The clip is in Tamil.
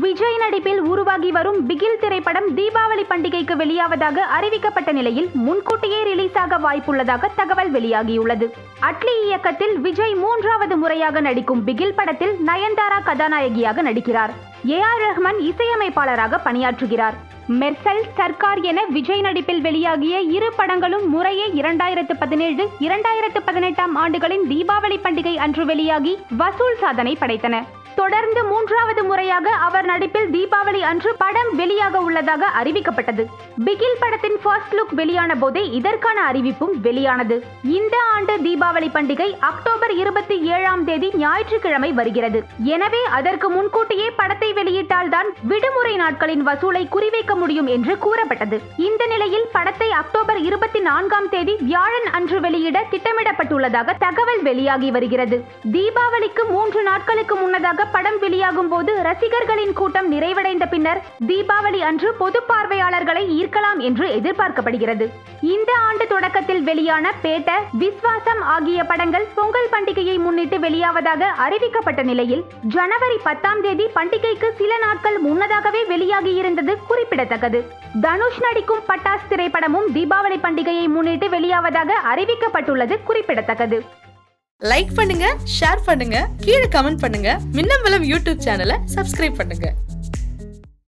விஜய் நடிப்பில் உருவாகி வரும் பிகில் திரைப்படம் தீபாவளி பண்டிகைக்கு வெளியாவதாக அறிவிக்கப்பட்ட நிலையில் முன்கூட்டியே ரிலீஸ் ஆக வாய்ப்புள்ளதாக தகவல் வெளியாகியுள்ளது. அட்லி இயக்கத்தில் விஜய் மூன்றாவது முறையாக நடிக்கும் பிகில் படத்தில் நயன்தாரா கதாநாயகியாக நடிக்கிறார். ஏ ஆர் ரஹ்மான் இசையமைப்பாளராக பணியாற்றுகிறார். மெர்சல் சர்க்கார் என விஜய் நடிப்பில் வெளியாகிய இரு படங்களும் முறையே இரண்டாயிரத்து பதினேழு இரண்டாயிரத்து பதினெட்டாம் ஆண்டுகளின் தீபாவளி பண்டிகை அன்று வெளியாகி வசூல் சாதனை படைத்தன. தொடர்ந்து மூன்றாவது முறையாக அவர் நடிப்பில் தீபாவளி அன்று படம் வெளியாக உள்ளதாக அறிவிக்கப்பட்டது. பிகில் படத்தின் ஃபர்ஸ்ட் லுக் வெளியான போதே இதற்கான அறிவிப்பும் வெளியானது. இந்த ஆண்டு தீபாவளி பண்டிகை அக்டோபர் இருபத்தி ஏழாம் தேதி ஞாயிற்றுக்கிழமை வருகிறது. எனவே அதற்கு முன்கூட்டியே படத்தை வெளியிட்டால்தான் விடுமுறை நாட்களின் வசூலை குறிவைக்க முடியும் என்று கூறப்பட்டது. இந்த நிலையில் படத்தை அக்டோபர் இருபத்தி நான்காம் தேதி வியாழன் அன்று வெளியிட திட்டமிடப்பட்டுள்ளதாக தகவல் வெளியாகி வருகிறது. தீபாவளிக்கு மூன்று நாட்களுக்கு முன்னதாக முன்னதாக படம் வெளியாகும் போது ரசிகர்களின் கூட்டம் நிறைவடைந்த பின்னர் தீபாவளி அன்று பொது பார்வையாளர்களை ஈர்க்கலாம் என்று எதிர்பார்க்கப்படுகிறது. இந்த ஆண்டு தொடக்கத்தில் வெளியான பேட்ட விஸ்வாசம் ஆகிய படங்கள் பொங்கல் பண்டிகையை முன்னிட்டு வெளியாவதாக அறிவிக்கப்பட்ட நிலையில் ஜனவரி பத்தாம் தேதி பண்டிகைக்கு சில நாட்கள் முன்னதாகவே வெளியாகி இருந்தது குறிப்பிடத்தக்கது. தனுஷ் நடிக்கும் பட்டாஸ் திரைப்படமும் தீபாவளி பண்டிகையை முன்னிட்டு வெளியாவதாக அறிவிக்கப்பட்டுள்ளது குறிப்பிடத்தக்கது. லைக் பண்ணுங்க ஷேர் பண்ணுங்க கீழே கமெண்ட் பண்ணுங்க. மின்னம்பலம் யூடியூப் சேனலை சப்ஸ்கிரைப் பண்ணுங்க.